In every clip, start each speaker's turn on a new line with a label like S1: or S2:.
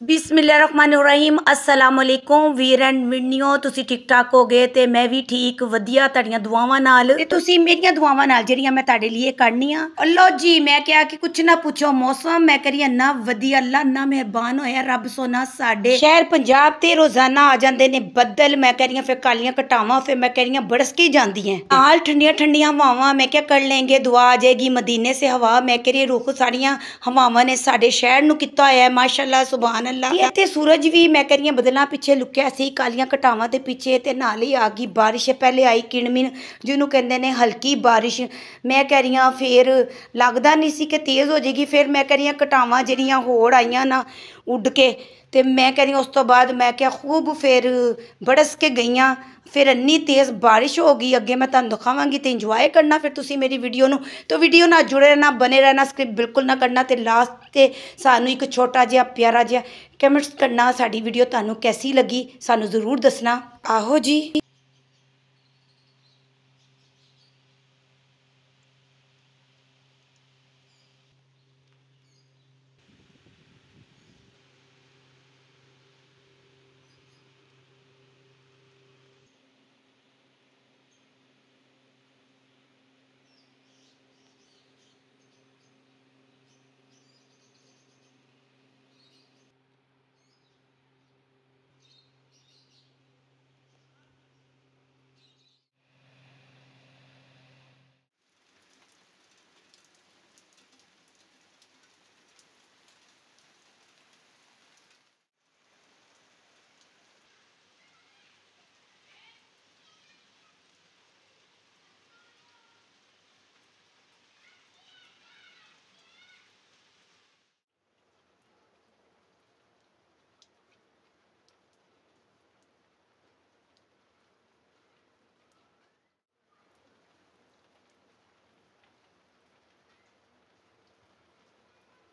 S1: ਬਿਸਮਿਲ੍ਲਾਹਿਰਰਹਿਮਾਨਿਰਰਹੀਮ। ਅਸਲਾਮ ਅਲੈਕੁਮ ਵੀਰ and ਵਿੰਨਿਓ ਤੁਸੀਂ ਠੀਕ ਠਾਕ ਹੋਗੇ? ਤੇ ਮੈਂ ਵੀ ਠੀਕ, ਵਧੀਆ, ਤੁਹਾਡੀਆਂ ਦੁਆਵਾਂ ਨਾਲ। ਤੇ ਤੁਸੀਂ ਮੇਰੀਆਂ ਦੁਆਵਾਂ ਨਾਲ, ਜਿਹੜੀਆਂ ਮੈਂ ਤੁਹਾਡੇ ਲਈ ਕਰਨੀਆਂ ਅੱਲੋ ਜੀ, ਮੈਂ ਕਿਹਾ ਕਿ ਕੁਛ ਨਾ ਪੁੱਛੋ ਮੌਸਮ। ਮੈਂ ਕਰੀ ਨਾ ਵਧੀਆ, ਅੱਲਾ ਨਾ ਮਿਹਰਬਾਨ ਹੋਇਆ, ਰੱਬ ਸੋਨਾ ਸਾਡੇ ਸ਼ਹਿਰ ਪੰਜਾਬ ਤੇ ਰੋਜ਼ਾਨਾ ਆ ਜਾਂਦੇ ਨੇ ਬੱਦਲ। ਮੈਂ ਕਹ ਰਹੀ ਫਿਰ ਕਾਲੀਆਂ ਘਟਾਵਾਂ, ਫਿਰ ਮੈਂ ਕਹ ਰਹੀ ਬਰਸ ਜਾਂਦੀਆਂ। ਨਾਲ ਠੰਡੀਆਂ ਠੰਡੀਆਂ ਹਵਾਵਾਂ, ਮੈਂ ਕਿਹਾ ਕਰ ਲੈਂਗੇ, ਦੁਆ ਆ ਜਾਏਗੀ ਮਦੀਨੇ ਸੇ ਹਵਾ। ਮੈਂ ਕਹ ਰਹੀ ਰੁਖ ਸਾਰੀਆਂ ਹਵਾਵਾਂ ਨੇ ਸਾਡੇ ਸ਼ਹਿਰ ਨੂੰ ਕੀਤਾ ਹੋਇਆ ਹੈ, ਮਾਸ਼ਾਅੱਲਾ, ਸੁਭਾਨ ਅੱਲਾ ਇੱਥੇ ਸੂਰਜ ਵੀ ਮੈਂ ਕਹ ਰਹੀ ਬਦਲਾਂ ਪਿੱਛੇ ਲੁਕਿਆ ਸੀ, ਕਾਲੀਆਂ ਘਟਾਵਾਂ ਦੇ ਪਿੱਛੇ ਤੇ ਨਾਲ ਹੀ ਆ ਗਈ ਬਾਰਿਸ਼। ਪਹਿਲੇ ਆਈ ਕਿਣਮਿਨ, ਜਿਹਨੂੰ ਕਹਿੰਦੇ ਨੇ ਹਲਕੀ ਬਾਰਿਸ਼। ਮੈਂ ਕਹਿ ਰਹੀ ਹਾਂ ਫੇਰ ਲੱਗਦਾ ਨਹੀਂ ਸੀ ਕਿ ਤੇਜ਼ ਹੋ ਜਾਏਗੀ। ਫਿਰ ਮੈਂ ਕਹਿ ਰਹੀ ਹਾਂ ਘਟਾਵਾਂ ਜਿਹੜੀਆਂ ਹੋੜ ਆਈਆਂ ਨਾ ਉੱਡ ਕੇ ਤੇ ਮੈਂ ਕਹ ਰਹੀ ਉਸ ਤੋਂ ਬਾਅਦ ਮੈਂ ਕਿਹਾ ਖੂਬ ਫਿਰ ਬੜਸ ਕੇ ਗਈਆਂ। ਫਿਰ ਇੰਨੀ ਤੇਜ਼ ਬਾਰਿਸ਼ ਹੋ ਗਈ, ਅੱਗੇ ਮੈਂ ਤੁਹਾਨੂੰ ਦਿਖਾਵਾਂਗੀ ਤੇ ਇੰਜੋਏ ਕਰਨਾ ਫਿਰ ਤੁਸੀਂ ਮੇਰੀ ਵੀਡੀਓ ਨੂੰ। ਤੇ ਵੀਡੀਓ ਨਾਲ ਜੁੜੇ ਰਹਿਣਾ ਬਨੇ ਰਹਿਣਾ ਸਕ੍ਰਿਪਟ ਬਿਲਕੁਲ ਨਾ ਕਰਨਾ ਤੇ ਲਾਸਟ ਤੇ ਸਾਨੂੰ ਇੱਕ ਛੋਟਾ ਜਿਹਾ, ਪਿਆਰਾ ਜਿਹਾ ਕਮੈਂਟਸ ਕਰਨਾ ਸਾਡੀ ਵੀਡੀਓ ਤੁਹਾਨੂੰ ਕੈਸੀ ਲੱਗੀ, ਸਾਨੂੰ ਜ਼ਰੂਰ ਦੱਸਣਾ। ਆਹੋ ਜੀ।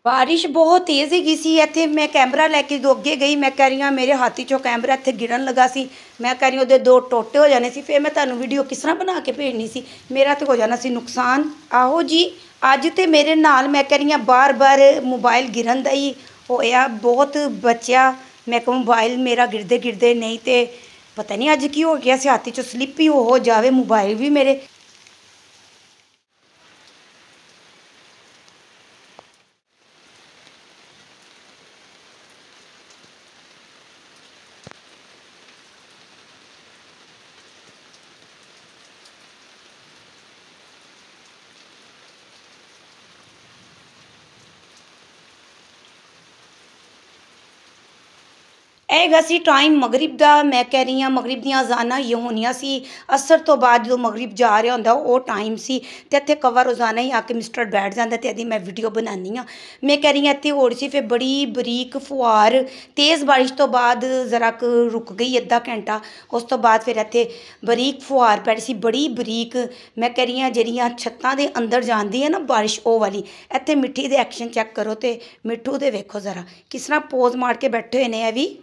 S1: ਬਾਰਿਸ਼ ਬਹੁਤ ਤੇਜ਼ ਹੈਗੀ ਸੀ, ਇੱਥੇ ਮੈਂ ਕੈਮਰਾ ਲੈ ਕੇ ਦੋ ਅੱਗੇ ਗਈ, ਮੈਂ ਕਹਿ ਰਹੀ ਹਾਂ, ਮੇਰੇ ਹੱਥ 'ਚੋਂ ਕੈਮਰਾ ਇੱਥੇ ਗਿਰਨ ਲੱਗਾ ਸੀ। ਮੈਂ ਕਹਿ ਰਹੀ ਉਹਦੇ ਦੋ ਟੋਟੇ ਹੋ ਜਾਣੇ ਸੀ, ਫਿਰ ਮੈਂ ਤੁਹਾਨੂੰ ਵੀਡੀਓ ਕਿਸ ਤਰ੍ਹਾਂ ਬਣਾ ਕੇ ਭੇਜਣੀ ਸੀ, ਮੇਰਾ ਤੇ ਹੋ ਜਾਣਾ ਸੀ ਨੁਕਸਾਨ। ਆਹੋ ਜੀ, ਅੱਜ ਤੇ ਮੇਰੇ ਨਾਲ ਮੈਂ ਕਹਿ ਰਹੀ ਹਾਂ, ਬਾਰ-ਬਾਰ ਮੋਬਾਈਲ ਗਿਰਨ ਦਾ ਹੀ ਹੋਇਆ, ਬਹੁਤ ਬਚਿਆ। ਮੈਂ ਕਹ ਮੋਬਾਈਲ ਮੇਰਾ ਗਿਰਦੇ ਗਿਰਦੇ ਨਹੀਂ ਤੇ ਪਤਾ ਨਹੀਂ ਅੱਜ ਕੀ ਹੋ ਗਿਆ ਸੀ, ਹਾਥੀ 'ਚੋਂ ਸਲਿੱਪ ਹੀ ਹੋ ਜਾਵੇ ਮੋਬਾਈਲ ਵੀ ਮੇਰੇ ਇਹ ਸੀ ਟਾਈਮ ਮਗਰਿਬ ਦਾ, ਮੈਂ ਕਹਿ ਰਹੀ ਹਾਂ ਮਗਰਿਬ ਦੀਆਂ ਅਜ਼ਾਨਾਂ ਇਹ ਸੀ। ਅਸਰ ਤੋਂ ਬਾਅਦ ਜਦੋਂ ਮਗਰਿਬ ਜਾ ਰਿਹਾ ਹੁੰਦਾ, ਉਹ ਟਾਈਮ ਸੀ ਤੇ ਇੱਥੇ ਕਵਰ ਰੋਜ਼ਾਨਾ ਹੀ ਆ ਕੇ ਮਿਸਟਰ ਬੈਠ ਜਾਂਦਾ ਤੇ ਇਹਦੀ ਮੈਂ ਵੀਡੀਓ ਬਣਾਉਂਦੀ ਆ ਮੈਂ ਕਹਿ ਰਹੀ ਹਾਂ ਇੱਥੇ ਹੋਰ ਸੀ, ਫਿਰ ਬੜੀ ਬਰੀਕ ਫੁਆਰ ਤੇਜ਼ ਬਾਰਿਸ਼ ਤੋਂ ਬਾਅਦ ਜ਼ਰਾ ਕੁ ਰੁਕ ਗਈ ਅੱਧਾ ਘੰਟਾ, ਉਸ ਤੋਂ ਬਾਅਦ ਫਿਰ ਇੱਥੇ ਬਰੀਕ ਫੁਆਰ ਪੈ ਰਹੀ ਸੀ, ਬੜੀ ਬਰੀਕ। ਮੈਂ ਕਹਿ ਰਹੀ ਹਾਂ ਜਿਹੜੀਆਂ ਛੱਤਾਂ ਦੇ ਅੰਦਰ ਜਾਂਦੀ ਹੈ ਨਾ ਬਾਰਿਸ਼, ਉਹ ਵਾਲੀ, ਇੱਥੇ ਮਿੱਠੀ ਦੇ ਐਕਸ਼ਨ ਚੈੱਕ ਕਰੋ ਤੇ ਮਿੱਠੂ ਦੇ ਵੇਖੋ ਜ਼ਰਾ। ਕਿਸ ਤਰ੍ਹਾਂ ਪੋਜ਼ ਮਾਰ ਕੇ ਬੈਠੇ ਹੋਏ ਨੇ ਇਹ ਵੀ।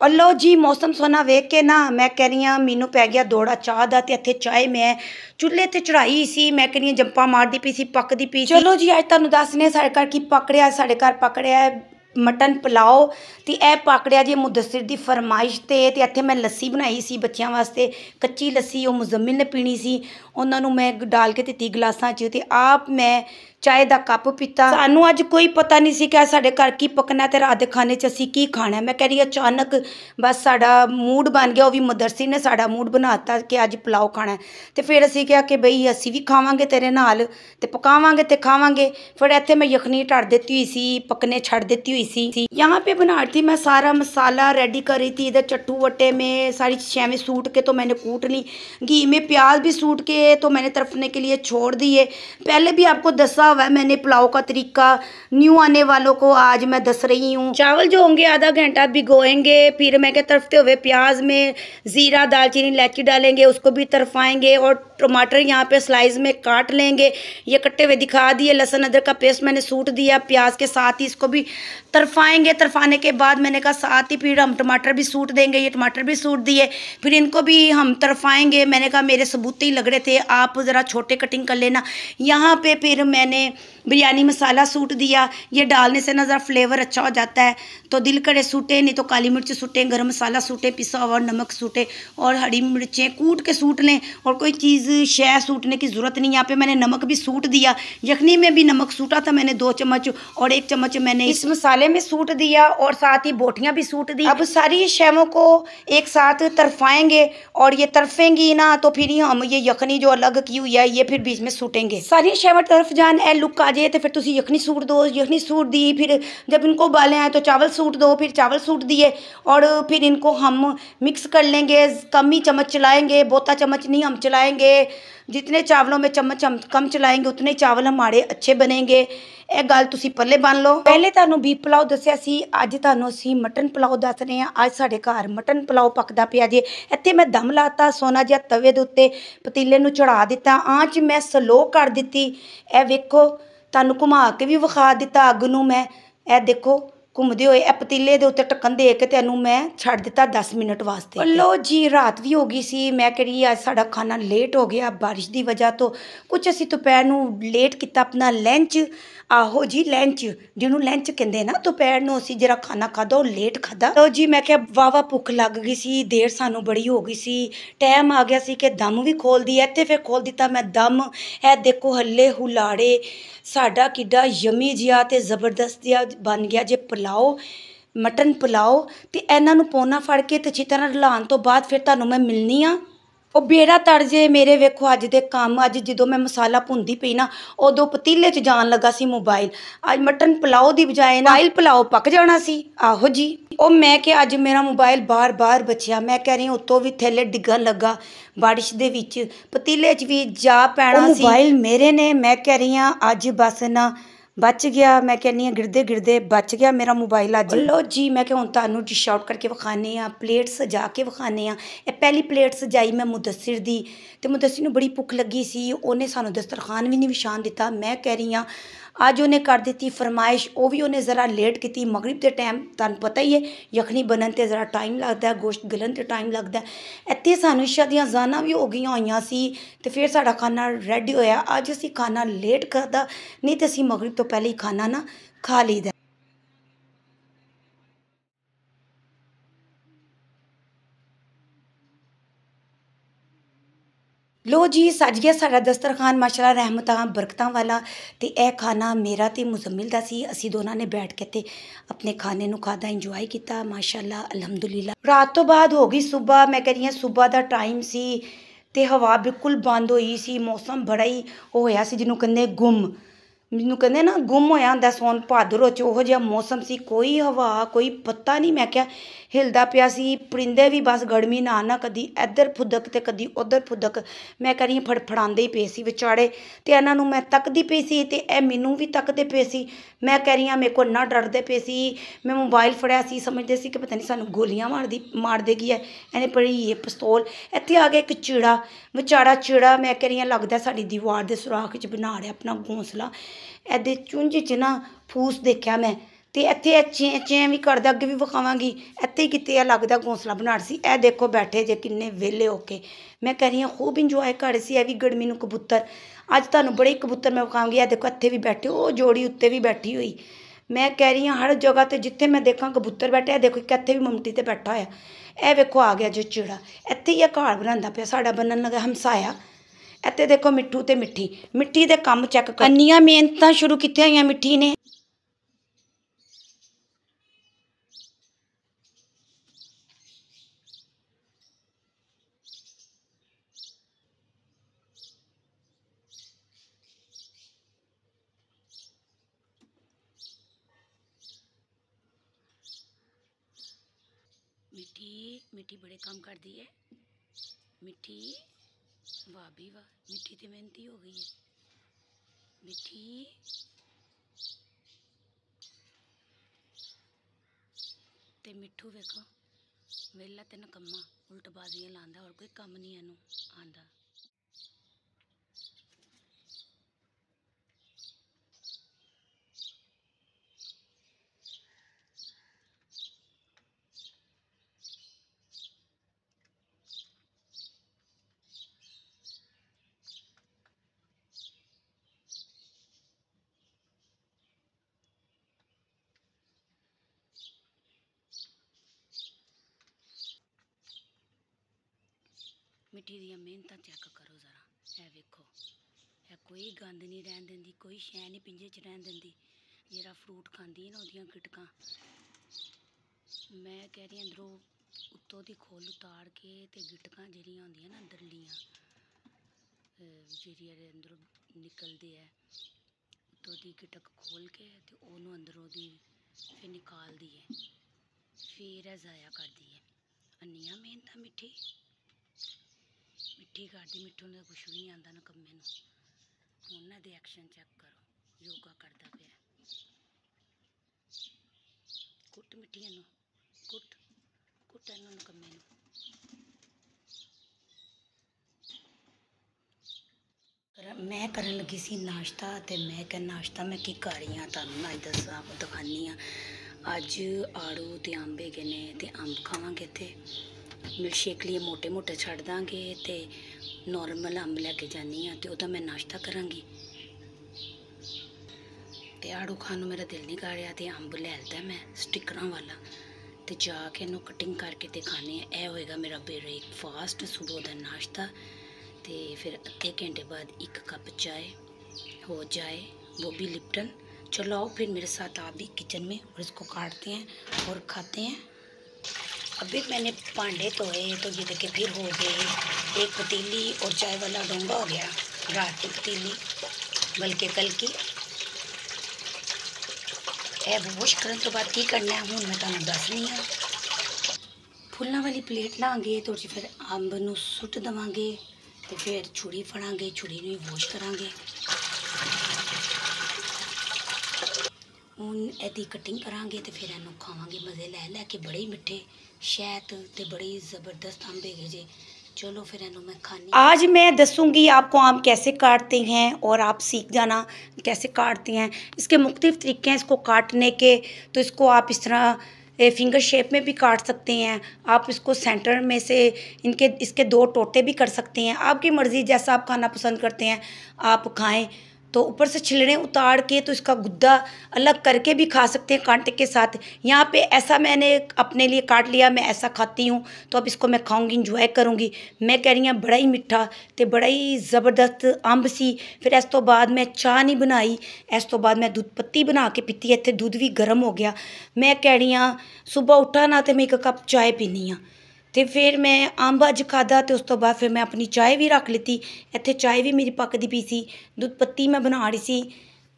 S1: ਅੱਲੋ ਜੀ, ਮੌਸਮ ਸੋਨਾ ਵੇਖ ਕੇ ਨਾ ਮੈਂ ਕਹਿ ਰਹੀ ਆ ਮੈਨੂੰ ਪੈ ਗਿਆ ਦੋੜਾ, ਚਾਹ ਦਾ ਤੇ ਇੱਥੇ ਚਾਹ ਮੈਂ ਚੁੱਲ੍ਹੇ ਤੇ ਚੜਾਈ ਸੀ, ਮੈਂ ਕਹਿ ਕਹਿੰਦੀ ਜੰਪਾ ਮਾਰਦੀ ਪਈ ਸੀ, ਪੱਕਦੀ ਪਈ ਚਲੋ ਜੀ, ਅੱਜ ਤੁਹਾਨੂੰ ਦੱਸਨੇ ਸਾਡੇ ਘਰ ਕੀ ਪਕੜਿਆ, ਸਾਡੇ ਘਰ ਪਕੜਿਆ ਮਟਨ ਪਲਾਓ ਤੇ ਇਹ ਪਾਕੜਿਆ ਜੀ ਮੁਦੱਸਿਰ ਦੀ ਫਰਮਾਇਸ਼ ਤੇ ਤੇ ਇੱਥੇ ਮੈਂ ਲੱਸੀ ਬਣਾਈ ਸੀ ਬੱਚਿਆਂ ਵਾਸਤੇ, ਕੱਚੀ ਲੱਸੀ ਉਹ ਮੁਜ਼ਮਿਲ ਨੇ ਪੀਣੀ ਸੀ। ਉਹਨਾਂ ਨੂੰ ਮੈਂ ਡਾਲ ਕੇ ਦਿੱਤੀ ਗਲਾਸਾਂ 'ਚ ਤੇ ਆਪ ਮੈਂ ਚਾਹ ਦਾ ਕੱਪ ਪੀਤਾ ਸਾਨੂੰ ਅੱਜ ਕੋਈ ਪਤਾ ਨਹੀਂ ਸੀ ਕਿ ਸਾਡੇ ਘਰ ਕੀ ਪਕਣਾ ਤੇ ਰਾਤ ਦੇ ਖਾਣੇ 'ਚ ਅਸੀਂ ਕੀ ਖਾਣਾ ਮੈਂ ਕਹ ਰਹੀ ਅਚਾਨਕ ਬਸ ਸਾਡਾ ਮੂਡ ਬਣ ਗਿਆ ਉਹ ਵੀ ਮਦਰਸੀ ਨੇ ਸਾਡਾ ਮੂਡ ਬਣਾਤਾ ਕਿ ਅੱਜ ਪਲਾਓ ਖਾਣਾ ਤੇ ਫਿਰ ਅਸੀਂ ਕਿਹਾ ਕਿ ਬਈ ਅਸੀਂ ਵੀ ਖਾਵਾਂਗੇ ਤੇਰੇ ਨਾਲ ਤੇ ਪਕਾਵਾਂਗੇ ਤੇ ਖਾਵਾਂਗੇ ਫਿਰ ਇੱਥੇ ਮੈਂ ਯਖਨੀ ਢੜ ਦਿੱਤੀ ਹੋਈ ਸੀ ਪਕਨੇ ਛੱਡ ਦਿੱਤੀ ਹੋਈ ਸੀ यहाँ पे बना रही थी मैं सारा मसाला रेडी कर रही थी इधर चट्टू वट्टे में सारी शेवें सूट के तो मैंने कूट ली घी में प्याज भी सूट के तो मैंने तरफने के लिए छोड़ दिए। पहले भी आपको दसा हुआ है मैंने पुलाव का तरीका। न्यू आने वालों को आज मैं दस रही हूँ। चावल जो होंगे आधा घंटा भिगोएँगे, फिर मैं क्या, तरफते हुए प्याज में ज़ीरा, दालचीनी, इलायची डालेंगे, उसको भी तरफाएँगे और टमाटर यहाँ पे स्लाइस में काट लेंगे। ये कट्टे हुए दिखा दिए, लहसुन अदरक का पेस्ट मैंने सूट दिया, प्याज के साथ ही इसको भी तरफाएँगे तरफाने के बाद मैंने कहा, साथ ही फिर हम टमाटर भी सूट देंगे। ये टमाटर भी सूट दिए, फिर इनको भी हम तरफाएँगे मैंने कहा, मेरे सबूते ही लग रहे थे, आप ज़रा छोटे कटिंग कर लेना। यहाँ पे फिर मैंने बिरयानी मसाला सूट दिया। ये डालने से ना ज़रा फ्लेवर अच्छा हो जाता है। तो दिल करे सूटे, नहीं तो काली मिर्च सूटें, गर्म मसाला सूटे, पिसा हुआ नमक सूटे और हरी मिर्चें कूट के सूट लें और कोई चीज़ शह सूटने की ज़रूरत नहीं यहाँ पे मैंने नमक भी सूट दिया। यखनी में भी नमक सूटा था मैंने दो चम्मच और एक चम्मच मैंने इस मसाले में सूट दिया और साथ ही बोटियाँ भी सूट दी। अब सारी शैवों को एक साथ तरफाएँगे और ये तरफेंगी ना तो फिर ही हम ये यखनी जो अलग की हुई है ये फिर बीच में सूटेंगे। सारी शैवा तरफ़ जान ए लुक आ जाए तो फिर तुम यखनी सूट दो यखनी सूट दी फिर जब इनको उबाले आए तो चावल सूट दो फिर चावल सूट दिए और फिर इनको हम मिक्स कर लेंगे कम ही चम्मच चलाएँगे बहुता चम्मच नहीं हम चलाएँगे के जितने चावलों में चम्मच कम ਚਲਾਏਗੇ ਉਤਨੇ ਚਾਵਲ ਹਮਾਰੇ ਅੱਛੇ ਬਣेंगे ਇਹ ਗੱਲ ਤੁਸੀਂ ਪੱਲੇ ਬੰਨ ਲਓ ਪਹਿਲੇ ਤੁਹਾਨੂੰ ਬੀਫ ਪਲਾਓ ਦੱਸਿਆ ਸੀ ਅੱਜ ਤੁਹਾਨੂੰ ਅਸੀਂ ਮਟਨ ਪਲਾਓ ਦੱਸ ਰਹੇ ਹਾਂ ਅੱਜ ਸਾਡੇ ਘਰ ਮਟਨ ਪਲਾਓ ਪੱਕਦਾ ਪਿਆ ਜੀ ਇੱਥੇ ਮੈਂ ਦਮ ਲਾਤਾ ਸੋਨਾ ਜਿਹਾ ਤਵੇ ਦੇ ਉੱਤੇ ਪਤੀਲੇ ਨੂੰ ਚੜਾ ਦਿੱਤਾ ਆਂਚ ਮੈਂ ਸਲੋ ਕਰ ਦਿੱਤੀ ਇਹ ਵੇਖੋ ਤੁਹਾਨੂੰ ਘੁਮਾ ਕੇ ਵੀ ਵਿਖਾ ਦਿੱਤਾ ਅੱਗ ਨੂੰ ਮੈਂ ਇਹ ਦੇਖੋ ਘੁੰਮਦੇ ਹੋਏ ਇਹ ਪਤੀਲੇ ਦੇ ਉੱਤੇ ਢੱਕਣ ਦੇ ਕੇ ਤੈਨੂੰ ਮੈਂ ਛੱਡ ਦਿੱਤਾ 10 ਮਿੰਟ ਵਾਸਤੇ। ਲੋ ਜੀ ਰਾਤ ਵੀ ਹੋ ਗਈ ਸੀ ਮੈਂ ਕਰੀ ਅੱਜ ਸਾਡਾ ਖਾਣਾ ਲੇਟ ਹੋ ਗਿਆ ਬਾਰਿਸ਼ ਦੀ ਵਜ੍ਹਾ ਤੋਂ ਕੁਝ ਅਸੀਂ ਦੁਪਹਿਰ ਨੂੰ ਲੇਟ ਕੀਤਾ ਆਪਣਾ ਲੰਚ ਆਹੋ ਜੀ ਲੰਚ ਜਿਹਨੂੰ ਲੰਚ ਕਹਿੰਦੇ ਨਾ, ਦੁਪਹਿਰ ਨੂੰ ਅਸੀਂ ਜਿਹੜਾ ਖਾਣਾ ਖਾਦਾ ਉਹ ਲੇਟ ਖਾਦਾ ਲੋ ਜੀ, ਮੈਂ ਕਿਹਾ ਵਾਵਾ ਭੁੱਖ ਲੱਗ ਗਈ ਸੀ, ਦੇਰ ਸਾਨੂੰ ਬੜੀ ਹੋ ਗਈ ਸੀ। ਟਾਈਮ ਆ ਗਿਆ ਸੀ ਕਿ ਦਮ ਵੀ ਖੋਲਦੀ ਐ ਤੇ ਫਿਰ ਖੋਲ ਦਿੱਤਾ ਮੈਂ ਦਮ। ਇਹ ਦੇਖੋ ਹੱਲੇ ਹੁਲਾੜੇ, ਸਾਡਾ ਕਿੱਡਾ ਯਮੀ ਜਿਹਾ ਤੇ ਜ਼ਬਰਦਸਤ ਜਿਹਾ ਬਣ ਗਿਆ ਜੇ ਪੁਲਾਓ, ਮਟਨ ਪੁਲਾਓ, ਤੇ ਇਹਨਾਂ ਨੂੰ ਪੋਨਾ ਫੜ ਕੇ ਤੇ ਅੱਛੀ ਤਰ੍ਹਾਂ ਰਲਾਉਣ ਤੋਂ ਬਾਅਦ ਫਿਰ ਤੁਹਾਨੂੰ ਮੈਂ ਮਿਲਨੀ ਆ। ਉਹ ਬੇੜਾ ਤੜ ਜੇ ਮੇਰੇ ਵੇਖੋ ਅੱਜ ਦੇ ਕੰਮ ਅੱਜ ਜਦੋਂ ਮੈਂ ਮਸਾਲਾ ਭੁੰਦੀ ਪਈ ਨਾ ਉਦੋਂ ਪਤੀਲੇ 'ਚ ਜਾਣ ਲੱਗਾ ਸੀ ਮੋਬਾਈਲ। ਅੱਜ ਮਟਨ ਪੁਲਾਓ ਦੀ ਬਜਾਏ ਨਾ ਆਇਲ ਪੁਲਾਓ ਪੱਕ ਜਾਣਾ ਸੀ। ਆਹੋ ਜੀ। ਉਹ ਮੈਂ ਕਿ ਅੱਜ ਮੇਰਾ ਮੋਬਾਈਲ ਬਾਰ-ਬਾਰ ਬਚਿਆ। ਮੈਂ ਕਹਿ ਰਹੀ ਉੱਤੋਂ ਵੀ ਥੱਲੇ ਡਿੱਗਣ ਲੱਗਾ ਬਾਰਿਸ਼ ਦੇ ਵਿੱਚ। ਪਤੀਲੇ 'ਚ ਵੀ ਜਾ ਪੈਣਾ ਸੀ। ਮੋਬਾਈਲ ਮੇਰੇ ਨੇ। ਮੈਂ ਕਹਿ ਰਹੀ ਹਾਂ ਅੱਜ ਬਸ ਨਾ ਬਚ ਗਿਆ ਮੈਂ ਕਹਿੰਨੀ ਆ ਗਿਰਦੇ ਗਿਰਦੇ ਬਚ ਗਿਆ ਮੇਰਾ ਮੋਬਾਈਲ ਅੱਜ। ਲੋ ਜੀ ਮੈਂ ਕਿ ਹੁਣ ਤੁਹਾਨੂੰ ਡਿਸ਼ ਆਊਟ ਕਰਕੇ ਵਿਖਾਣੇ ਆ ਪਲੇਟ ਸਜਾ ਕੇ ਵਿਖਾਣੇ ਆ ਇਹ ਪਹਿਲੀ ਪਲੇਟ ਸਜਾਈ ਮੈਂ ਮੁਦੱਸਿਰ ਦੀ ਤੇ ਮੁਦੱਸਿਰ ਨੂੰ ਬੜੀ ਭੁੱਖ ਲੱਗੀ ਸੀ ਉਹਨੇ ਸਾਨੂੰ ਦਸਤਰਖਾਨ ਵੀ ਨਹੀਂ ਵਿਛਾਣ ਦਿੱਤਾ। ਮੈਂ ਕਹਿ ਰਹੀ ਆ ਅੱਜ ਉਹਨੇ ਕਰ ਦਿੱਤੀ ਫਰਮਾਇਸ਼, ਉਹ ਵੀ ਉਹਨੇ ਜ਼ਰਾ ਲੇਟ ਕੀਤੀ, ਮਗਰਿਬ ਦੇ ਟਾਈਮ ਤੁਹਾਨੂੰ ਪਤਾ ਹੀ ਹੈ ਯਖਣੀ ਬਣਨ ਤੇ ਜ਼ਰਾ ਟਾਈਮ ਲੱਗਦਾ, ਗੋਸ਼ਤ ਗਲਣ ਤੇ ਟਾਈਮ ਲੱਗਦਾ। ਇੱਥੇ ਸਾਨੂੰ ਇਸ਼ਾ ਦੀਆਂ ਜ਼ਾਨਾਂ ਵੀ ਹੋ ਗਈਆਂ ਹੋਈਆਂ ਸੀ ਤੇ ਫਿਰ ਸਾਡਾ ਖਾਣਾ ਰੈਡੀ ਹੋਇਆ। ਅੱਜ ਅਸੀਂ ਖਾਣਾ ਲੇਟ ਕਰਦਾ ਨਹੀਂ ਤੇ ਅਸੀਂ ਮਗਰਿਬ ਤੋਂ ਪਹਿਲੇ ਹੀ ਖਾਣਾ ਨਾ ਖਾ ਲਈਦਾ। ਲੋ ਜੀ, ਸੱਜ ਗਿਆ ਸਾਡਾ ਦਸਤਰਖਾਨ, ਮਾਸ਼ਾਅੱਲਾ ਰਹਿਮਤਾਂ, ਬਰਕਤਾਂ ਵਾਲਾ। ਤੇ ਇਹ ਖਾਣਾ ਮੇਰਾ ਤੇ ਮੁਜ਼ਮਿਲ ਦਾ ਸੀ। ਅਸੀਂ ਦੋਨਾਂ ਨੇ ਬੈਠ ਕੇ ਤੇ ਆਪਣੇ ਖਾਣੇ ਨੂੰ ਖਾਦਾ ਇੰਜੋਏ ਕੀਤਾ, ਮਾਸ਼ਾਅੱਲਾ, ਅਲਹਮਦੁਲਿਲਾ। ਰਾਤ ਤੋਂ ਬਾਅਦ ਹੋ ਗਈ ਸਵੇਰ ਮੈਂ ਕਹਿੰਦੀ ਹਾਂ ਸਵੇਰ ਦਾ ਟਾਈਮ ਸੀ ਤੇ ਹਵਾ ਬਿਲਕੁਲ ਬੰਦ ਹੋਈ ਸੀ। ਮੌਸਮ ਬੜਾ ਹੀ ਹੋਇਆ ਸੀ, ਜਿਹਨੂੰ ਕਹਿੰਦੇ ਗੁੰਮ। ਮੈਨੂੰ ਕਹਿੰਦੇ ਨਾ ਗੁੰਮ ਹੋਇਆ ਹੁੰਦਾ, ਸੌਣ ਭਾਦਰੋਂ ਚ। ਉਹੋ ਜਿਹਾ ਮੌਸਮ ਸੀ। ਕੋਈ ਹਵਾ, ਕੋਈ ਪੱਤਾ ਨਹੀਂ। ਮੈਂ ਕਿਹਾ ਹਿਲਦਾ ਪਿਆ ਸੀ। ਪਰਿੰਦੇ ਵੀ ਬਸ ਗਰਮੀ ਨਾ ਨਾ ਕਦੀ ਇੱਧਰ ਫੁੱਦਕ ਤੇ ਕਦੀ ਉੱਧਰ ਫੁਦਕ। ਮੈਂ ਕਰੀ ਫੜਫੜਾਉਂਦੇ ਹੀ ਪਏ ਸੀ ਵਿਚਾੜੇ ਤੇ ਇਹਨਾਂ ਨੂੰ ਮੈਂ ਤੱਕਦੀ ਪਈ ਸੀ ਤੇ ਇਹ ਮੈਨੂੰ ਵੀ ਤੱਕਦੇ ਪਏ ਸੀ। ਮੈਂ ਕਹਿ ਰਹੀ ਹਾਂ ਮੇਰੇ ਕੋਲ ਨਾ ਡਰਦੇ ਪਏ ਸੀ। ਮੈਂ ਮੋਬਾਈਲ ਫੜਿਆ ਸੀ, ਸਮਝਦੇ ਸੀ ਕਿ ਪਤਾ ਨਹੀਂ ਸਾਨੂੰ ਗੋਲੀਆਂ ਮਾਰਦੀ, ਮਾਰ ਦੇਗੀ ਹੈ। ਇਹਨੇ ਪੜੀ ਇਹ ਪਿਸਤੌਲ। ਇੱਥੇ ਆ ਗਿਆ ਇੱਕ ਚਿੜਾ ਵਿਚਾੜਾ ਚਿੜਾ ਮੈਂ ਕਹਿ ਰਹੀ ਹਾਂ ਲੱਗਦਾ ਸਾਡੀ ਦੀਵਾਰ ਦੇ ਸੁਰਾਖ 'ਚ ਬਣਾ ਰਿਹਾ ਆਪਣਾ ਘੋਂਸਲਾ। ਇਹਦੇ ਚੁੰਝ 'ਚ ਨਾ ਫੂਸ ਦੇਖਿਆ ਮੈਂ। ਤੇ ਇੱਥੇ ਚੇ ਚੇ ਵੀ ਕਰਦਾ, ਅੱਗੇ ਵੀ ਵਿਖਾਵਾਂਗੀ। ਇੱਥੇ ਹੀ ਕਿਤੇ ਇਹ ਲੱਗਦਾ ਘੋਂਸਲਾ ਬਣਾੜ ਸੀ। ਇਹ ਦੇਖੋ ਬੈਠੇ ਜੇ ਕਿੰਨੇ ਵਿਹਲੇ ਹੋ ਕੇ। ਮੈਂ ਕਹਿ ਰਹੀ ਹਾਂ, ਖੂਬ ਇੰਜੋਏ ਕਰ ਸੀ ਇਹ ਵੀ ਗਰਮੀ ਨੂੰ ਕਬੂਤਰ। ਅੱਜ ਤੁਹਾਨੂੰ ਬੜੇ ਕਬੂਤਰ ਮੈਂ ਵਿਖਾਵਾਂਗੀ। ਇਹ ਦੇਖੋ ਇੱਥੇ ਵੀ ਬੈਠੇ, ਉਹ ਜੋੜੀ ਉੱਤੇ ਵੀ ਬੈਠੀ ਹੋਈ। ਮੈਂ ਕਹਿ ਰਹੀ ਹਾਂ, ਹਰ ਜਗ੍ਹਾ ਤੇ ਜਿੱਥੇ ਮੈਂ ਦੇਖਾਂ ਕਬੂਤਰ ਬੈਠੇ ਆ ਦੇਖੋ ਇੱਥੇ ਵੀ ਮਮਟੀ ਤੇ ਬੈਠਾ ਹੋਇਆ। ਇਹ ਵੇਖੋ ਆ ਗਿਆ ਜੋ ਚਿੜਾ ਇੱਥੇ ਹੀ ਇਹ ਘਰ ਬਣਾਉਂਦਾ ਪਿਆ, ਸਾਡਾ ਬੰਨਣ ਲੱਗਾ ਹਮਸਾਇਆ। ਇੱਥੇ ਦੇਖੋ ਮਿੱਠੂ ਤੇ ਮਿੱਠੀ। ਮਿੱਠੀ ਦੇ ਕੰਮ ਚੈੱਕ ਕਰ ਅੰਨੀਆਂ ਮਿਹਨਤਾਂ ਸ਼ੁਰੂ ਕੀਤੀਆਂ ਹੋਈਆਂ ਮਿੱਠੀ ਨੇ। ਮਿੱਠੀ ਮਿੱਠੀ ਬੜੇ ਕੰਮ ਕਰਦੀ ਹੈ ਮਿੱਠੀ, ਵਾਹ ਵੀ ਵਾਹ, ਮਿੱਠੀ ਤੇ ਮਿਹਨਤੀ ਹੋ ਗਈ ਹੈ ਮਿੱਠੀ। ਤੇ ਮਿੱਠੂ ਵੇਖੋ ਵੇਲਾ ਤੇ ਨਕੰਮਾ, ਉਲਟ ਬਾਜ਼ੀਆਂ ਲਾਉਂਦਾ ਔਰ ਕੋਈ ਕੰਮ ਨਹੀਂ ਇਹਨੂੰ ਆਂਦਾ। ਮਿੱਠੀ ਦੀਆਂ ਮਿਹਨਤਾਂ ਚੈੱਕ ਕਰੋ ਜ਼ਰਾ। ਇਹ ਵੇਖੋ, ਇਹ ਕੋਈ ਗੰਦ ਨਹੀਂ ਰਹਿਣ ਦਿੰਦੀ, ਕੋਈ ਸ਼ੈ ਨਹੀਂ ਪਿੰਜੇ 'ਚ ਰਹਿਣ ਦਿੰਦੀ। ਜਿਹੜਾ ਫਰੂਟ ਖਾਂਦੀ ਨਾ ਉਹਦੀਆਂ ਗਿਟਕਾਂ। ਮੈਂ ਕਹਿ ਰਹੀ ਹਾਂ ਅੰਦਰੋਂ ਉੱਤੋਂ ਦੀ ਖੋਲ ਉਤਾਰ ਕੇ ਤੇ ਗਿਟਕਾਂ ਜਿਹੜੀਆਂ ਹੁੰਦੀਆਂ ਨਾ ਅੰਦਰਲੀਆਂ ਜਿਹੜੀ ਜਿਹੜੀਆਂ ਅੰਦਰੋਂ ਨਿਕਲਦੇ ਹੈ, ਉੱਤੋਂ ਦੀ ਗਿਟਕ ਖੋਲ ਕੇ ਤੇ ਉਹਨੂੰ ਅੰਦਰੋਂ ਦੀ ਫਿਰ ਨਿਕਾਲਦੀ ਹੈ। ਫਿਰ ਇਹ ਜ਼ਾਇਆ ਕਰਦੀ ਹੈ। ਅੰਨੀਆਂ ਮਿਹਨਤਾਂ ਮਿੱਠੀ। ਮਿੱਠੀ ਕਰਦੀ ਮਿੱਠੂ ਨੂੰ ਕੁਝ ਵੀ ਨਹੀਂ ਆਉਂਦਾ ਨਾ ਕੰਮੇ ਨੂੰ। ਹੁਣ ਦੇ ਐਕਸ਼ਨ ਚੈੱਕ ਕਰੋ, ਯੋਗਾ ਕਰਦਾ ਪਿਆ। ਕੁੱਟ ਮਿੱਠੀਆਂ ਨੂੰ, ਕੁੱਟ ਕੁੱਟ ਇਹਨੂੰ ਨੂੰ ਨੂੰ। ਮੈਂ ਕਰਨ ਲੱਗੀ ਸੀ ਨਾਸ਼ਤਾ ਤੇ ਮੈਂ ਕਿਹਾ, ਨਾਸ਼ਤਾ ਮੈਂ ਕੀ ਕਰ ਰਹੀ ਹਾਂ ਤੁਹਾਨੂੰ? ਨਾ ਅੱਜ ਦੱਸਾਂ ਦਿਖਾਉਂਦੀ ਹਾਂ। ਅੱਜ ਆੜੂ ਤੇ ਅੰਬ ਹੈਗੇ ਨੇ ਤੇ ਅੰਬ ਖਾਵਾਂਗੇ ਇੱਥੇ। ਮਿਲਸ਼ੇਕ ਲਈ ਮੋٹے ਮੋਟੇ ਛੱਡ ਦਾਂਗੇ ਤੇ ਨਾਰਮਲ ਅੰਬ ਲੈ ਕੇ ਜਾਨੀ ਆ ਤੇ ਉਹਦਾ ਮੈਂ ਨਾਸ਼ਤਾ ਕਰਾਂਗੀ। ਤੇ ਆੜੂ ਖਾਣ ਨੂੰ ਮੇਰਾ ਦਿਲ ਨਹੀਂ ਕਰ ਰਿਹਾ ਤੇ ਅੰਬ ਲੈ ਲਦਾ ਮੈਂ ਸਟਿੱਕਰਾਂ ਵਾਲਾ। ਤੇ ਜਾ ਕੇ ਇਹਨੂੰ ਕਟਿੰਗ ਕਰਕੇ ਤੇ ਖਾਣੇ ਆ। ਇਹ ਹੋਏਗਾ ਮੇਰਾ ਬ੍ਰੇਕਫਾਸਟ ਸਵੇਰ ਦਾ ਨਾਸ਼ਤਾ ਤੇ ਫਿਰ ਅੱਧੇ ਘੰਟੇ ਬਾਅਦ ਇੱਕ ਕੱਪ ਚਾਏ हो जाए वो भी लिप्टन चलो ਫਿਰ ਮੇਰੇ ਸਾਥ साथ आप ਕਿਚਨ किचन में और इसको काटते हैं और खाते अभी मैंने पांडे धोए तो ये देखे फिर हो गए। एक पतीली और चाय वाला डोंगा हो गया, रात की पतीली, बल्कि कल की। है वॉश करने तो बाद की करना है, हूँ, मैं तुम्हें दसनी हाँ। फुलों वाली प्लेट लाँगे तो फिर अंब न सुट देवे तो फिर छुरी फड़ा छुरी वॉश करा ਹੁਣ ਇਹਦੀ ਕਟਿੰਗ ਕਰਾਂਗੇ ਤੇ ਫਿਰ ਇਹਨੂੰ ਖਾਵਾਂਗੇ ਮਜ਼ੇ ਲੈ ਲੈ ਕੇ ਬੜੇ ਹੀ ਮਿੱਠੇ ਸ਼ਹਿਦ ਤੇ बड़े ही ज़बरदस्त आम भेगे जे चलो फिर ਇਹਨੂੰ मैं खानी आज मैं दसूंगी आपको आम कैसे काटते हैं और आप सीख जाना कैसे काटते हैं इसके मुख्तलिफ तरीके हैं इसको काटने के तो इसको आप इस तरह फिंगर शेप में भी काट सकते हैं आप इसको सेंटर में से इनके इसके दो टोटे भी कर सकते हैं आपकी मर्ज़ी जैसा आप खाना पसंद करते हैं आप खाएं तो ऊपर से छिलने उतार के तो इसका गुद्दा अलग करके भी खा सकते हैं कांटे के साथ। यहाँ पे ऐसा मैंने अपने लिए काट लिया, मैं ऐसा खाती हूँ। तो अब इसको मैं खाऊँगी इंजॉय करूँगी। मैं कह रही हूँ बड़ा ही मिठा तो बड़ा ही ज़बरदस्त अंब सी। फिर इस तो बाद मैं चाह नहीं बनाई। इस तो बाद मैं ਦੁੱਧ पत्ती बना के पीती इतने ਦੁੱਧ भी गर्म हो गया। मैं कह रही हूँ, सुबह उठा ना तो मैं एक कप चाय पीनी ਆ ਤੇ ਫਿਰ ਮੈਂ ਅੰਬ ਅੱਜ ਖਾਦਾ ਤੇ ਉਸ ਤੋਂ ਬਾਅਦ ਫਿਰ ਮੈਂ ਆਪਣੀ ਚਾਹ ਵੀ ਰੱਖ ਲਿੱਤੀ। ਇੱਥੇ ਚਾਹ ਵੀ ਮੇਰੀ ਪੱਕਦੀ ਪਈ ਸੀ। ਦੁੱਧ ਪੱਤੀ ਮੈਂ ਬਣਾ ਰਹੀ ਸੀ।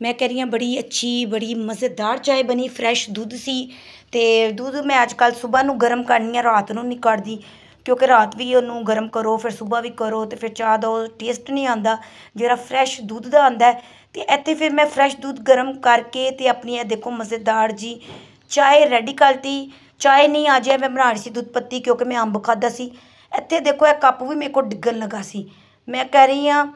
S1: ਮੈਂ ਕਹਿ ਰਹੀ ਹਾਂ, ਬੜੀ ਅੱਛੀ, ਬੜੀ ਮਜ਼ੇਦਾਰ ਚਾਹ ਬਣੀ ਫਰੈਸ਼ ਦੁੱਧ ਸੀ। ਤੇ ਦੁੱਧ ਮੈਂ ਅੱਜ ਕੱਲ ਸਵੇਰ ਨੂੰ ਗਰਮ ਕਰਨੀ ਆ, ਰਾਤ ਨੂੰ ਨਹੀਂ ਕੱਢਦੀ ਕਿਉਂਕਿ ਰਾਤ ਵੀ ਉਹਨੂੰ ਗਰਮ ਕਰੋ, ਫਿਰ ਸਵੇਰ ਵੀ ਕਰੋ ਤੇ ਫਿਰ ਚਾਹ ਦਾ ਉਹ ਟੇਸਟ ਨਹੀਂ ਆਉਂਦਾ। ਜਿਹੜਾ ਫਰੈਸ਼ ਦੁੱਧ ਦਾ ਆਉਂਦਾ ਹੈ। ਤੇ ਇੱਥੇ ਫਿਰ ਮੈਂ ਫਰੈਸ਼ ਦੁੱਧ ਗਰਮ ਕਰਕੇ ਤੇ ਆਪਣੀ ਇਹ ਦੇਖੋ ਮਜ਼ੇਦਾਰ ਜੀ ਚਾਹ ਰੈਡੀ ਕਰਤੀ ਚਾਹ ਨਹੀਂ ਆ ਜਾਏ ਮੈਂ ਬਣਾ ਰਹੀ ਸੀ ਦੁੱਧ ਪੱਤੀ ਕਿਉਂਕਿ ਮੈਂ ਅੰਬ ਖਾਦਾ ਸੀ। ਇੱਥੇ ਦੇਖੋ, ਇਹ ਕੱਪ ਵੀ ਮੇਰੇ ਕੋਲ ਡਿੱਗਣ ਲੱਗਾ ਸੀ। ਮੈਂ ਕਹਿ ਰਹੀ ਹਾਂ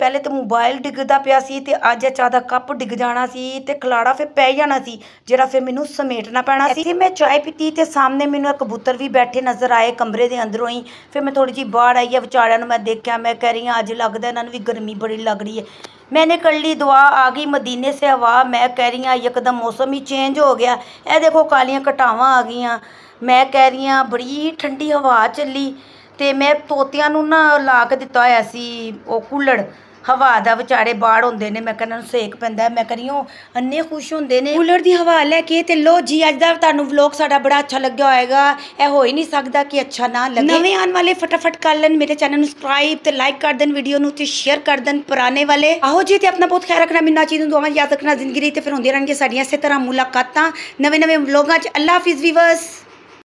S1: ਪਹਿਲੇ ਤਾਂ ਮੋਬਾਈਲ ਡਿੱਗਦਾ ਪਿਆ ਸੀ ਤੇ ਅੱਜ ਇਹ ਚਾਹ ਦਾ ਕੱਪ ਡਿੱਗ ਜਾਣਾ ਸੀ ਤੇ ਖਲਾੜਾ ਫਿਰ ਪੈ ਜਾਣਾ ਸੀ ਜਿਹੜਾ ਫਿਰ ਮੈਨੂੰ ਸਮੇਟਣਾ ਪੈਣਾ ਸੀ ਇੱਥੇ ਮੈਂ ਚਾਹ ਪੀਤੀ ਤੇ ਸਾਹਮਣੇ ਮੈਨੂੰ ਇੱਕ ਕਬੂਤਰ ਵੀ ਬੈਠੇ ਨਜ਼ਰ ਆਏ ਕਮਰੇ ਦੇ ਅੰਦਰੋਂ ਹੀ ਫਿਰ ਮੈਂ ਥੋੜੀ ਜੀ ਬਾਹਰ ਆਈ ਆ ਵਿਚਾਰਿਆਂ ਨੂੰ ਮੈਂ ਦੇਖਿਆ ਮੈਂ ਕਹਿ ਰਹੀ ਹਾਂ ਅੱਜ ਲੱਗਦਾ ਇਹਨਾਂ ਨੂੰ ਵੀ ਗਰਮੀ ਬੜੀ ਲੱਗ ਰਹੀ ਹੈ मैंने कर ली दुआ आ गई मदीने से हवा मैं कह रही हाँ यकदम मौसम ही चेंज हो गया ਇਹ ਦੇਖੋ ਕਾਲੀਆਂ ਘਟਾਵਾਂ ਆ ਗਈਆਂ ਮੈਂ ਕਹਿ ਰਹੀ ਹਾਂ ਬੜੀ ਠੰਡੀ ਹਵਾ ਚੱਲੀ ਤੇ ਮੈਂ ਤੋਤਿਆਂ ਨੂੰ ਨਾ ਲਾ ਕੇ ਦਿੱਤਾ ਹੋਇਆ ਸੀ ਉਹ ਕੁੱਲੜ ਹਵਾ ਦਾ ਵਿਚਾਰੇ ਬਾੜ ਹੁੰਦੇ ਨੇ ਮੈਂ ਕਹਿੰਦਾ ਨੂੰ ਸੇਕ ਪੈਂਦਾ ਮੈਂ ਕਰੀ ਉਹ ਅੰਨੇ ਖੁਸ਼ ਹੁੰਦੇ ਨੇ। ਕੂਲਰ ਦੀ ਹਵਾ ਲੈ ਕੇ ਤੇ ਲੋ ਜੀ ਅੱਜ ਦਾ ਤੁਹਾਨੂੰ ਵਲੌਗ ਸਾਡਾ ਬੜਾ ਅੱਛਾ ਲੱਗਿਆ ਹੋਏਗਾ। ਇਹ ਹੋ ਹੀ ਨਹੀਂ ਸਕਦਾ ਕਿ ਅੱਛਾ ਨਾ ਲੱਗੇ। ਨਵੇਂ ਆਉਣ ਵਾਲੇ ਫਟਾਫਟ ਕਰ ਲੈਣ ਮੇਰੇ ਚੈਨਲ ਨੂੰ ਸਬਸਕ੍ਰਾਈਬ ਤੇ ਲਾਈਕ ਕਰ ਦੇਣ ਵੀਡੀਓ ਨੂੰ ਤੇ ਸ਼ੇਅਰ ਕਰ ਦੇਣ ਪੁਰਾਣੇ ਵਾਲੇ। ਆਹੋ ਜੀ ਤੇ ਆਪਣਾ ਬਹੁਤ ਖਿਆਲ ਰੱਖਣਾ ਮਿੰਨਾ ਚੀਜ਼ ਨੂੰ ਦੁਆਵਾਂ ਯਾਦ ਰੱਖਣਾ ਜ਼ਿੰਦਗੀ ਰਹੀ ਤੇ ਫਿਰ ਹੁੰਦੀਆਂ ਰਹਿਣਗੀਆਂ ਸਾਡੀਆਂ ਇਸੇ ਤਰ੍ਹਾਂ ਮੁਲਾਕਾਤਾਂ। ਨਵੇਂ ਨਵੇਂ ਵਲੌਗਾਂ 'ਚ ਅੱਲਾ ਹਾਫਿਜ਼ ਵੀਵਰਸ